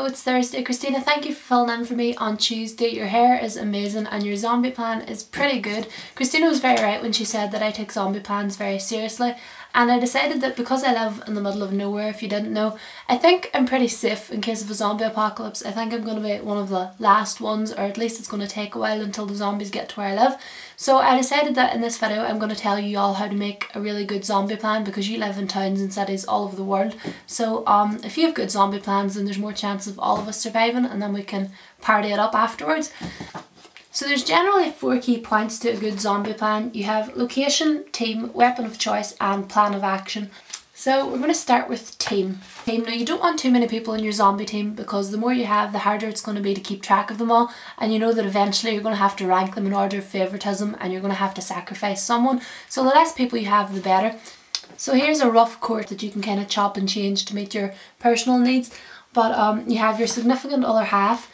Hello, it's Thursday. Christina, thank you for filling in for me on Tuesday. Your hair is amazing and your zombie plan is pretty good. Christina was very right when she said that I take zombie plans very seriously and I decided that because I live in the middle of nowhere, if you didn't know, I think I'm pretty safe in case of a zombie apocalypse. I think I'm going to be one of the last ones or at least it's going to take a while until the zombies get to where I live. So I decided that in this video I'm going to tell you all how to make a really good zombie plan because you live in towns and cities all over the world. So um, if you have good zombie plans then there's more chance of all of us surviving and then we can party it up afterwards. So there's generally four key points to a good zombie plan. You have location, team, weapon of choice and plan of action. So we're going to start with team. Team. Now you don't want too many people in your zombie team because the more you have the harder it's going to be to keep track of them all and you know that eventually you're going to have to rank them in order of favouritism and you're going to have to sacrifice someone. So the less people you have the better. So here's a rough court that you can kind of chop and change to meet your personal needs. But um, you have your significant other half,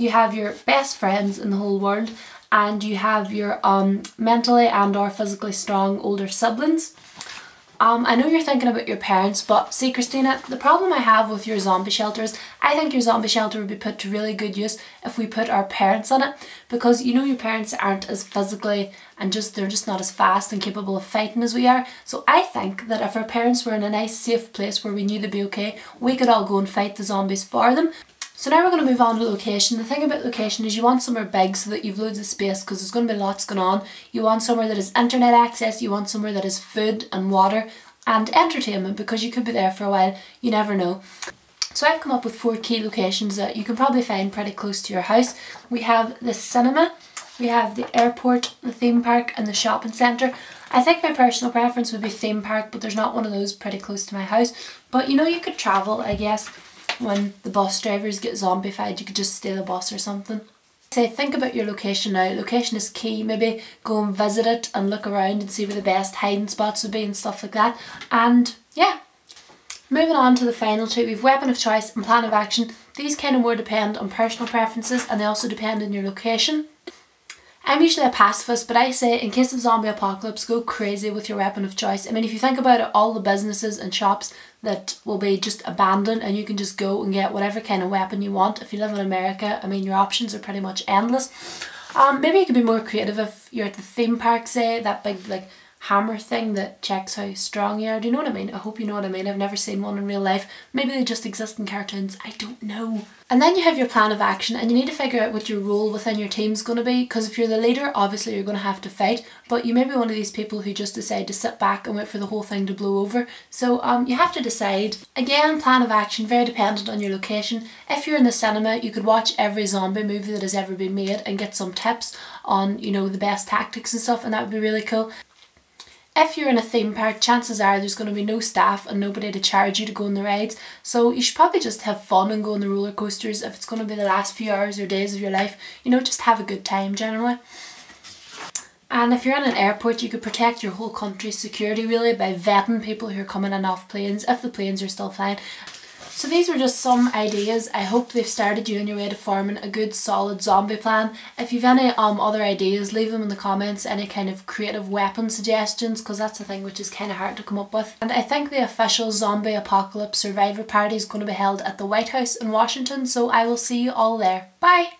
you have your best friends in the whole world, and you have your um, mentally and or physically strong older siblings. Um, I know you're thinking about your parents, but see Christina, the problem I have with your zombie shelter is I think your zombie shelter would be put to really good use if we put our parents in it because you know your parents aren't as physically and just they're just not as fast and capable of fighting as we are. So I think that if our parents were in a nice safe place where we knew they'd be okay, we could all go and fight the zombies for them. So now we're going to move on to location. The thing about location is you want somewhere big so that you've loads of space because there's going to be lots going on. You want somewhere that has internet access, you want somewhere that has food and water and entertainment because you could be there for a while, you never know. So I've come up with four key locations that you can probably find pretty close to your house. We have the cinema, we have the airport, the theme park and the shopping centre. I think my personal preference would be theme park but there's not one of those pretty close to my house. But you know you could travel I guess when the bus drivers get zombified, you could just steal a bus or something. Say, think about your location now. Location is key. Maybe go and visit it and look around and see where the best hiding spots would be and stuff like that. And yeah, moving on to the final two, we've weapon of choice and plan of action. These kind of more depend on personal preferences and they also depend on your location. I'm usually a pacifist, but I say in case of zombie apocalypse, go crazy with your weapon of choice. I mean, if you think about it, all the businesses and shops that will be just abandoned and you can just go and get whatever kind of weapon you want. If you live in America, I mean, your options are pretty much endless. Um, maybe you could be more creative if you're at the theme park, say, that big, like, hammer thing that checks how strong you are. Do you know what I mean? I hope you know what I mean. I've never seen one in real life. Maybe they just exist in cartoons. I don't know. And then you have your plan of action and you need to figure out what your role within your team's going to be because if you're the leader, obviously you're going to have to fight, but you may be one of these people who just decide to sit back and wait for the whole thing to blow over. So um, you have to decide. Again, plan of action, very dependent on your location. If you're in the cinema, you could watch every zombie movie that has ever been made and get some tips on, you know, the best tactics and stuff and that would be really cool. If you're in a theme park, chances are there's going to be no staff and nobody to charge you to go on the rides. So you should probably just have fun and go on the roller coasters if it's going to be the last few hours or days of your life. You know, just have a good time generally. And if you're in an airport, you could protect your whole country's security really by vetting people who are coming in off planes if the planes are still flying. So these were just some ideas. I hope they've started you on your way to forming a good solid zombie plan. If you've any um other ideas, leave them in the comments, any kind of creative weapon suggestions, because that's the thing which is kind of hard to come up with. And I think the official zombie apocalypse survivor party is going to be held at the White House in Washington, so I will see you all there. Bye!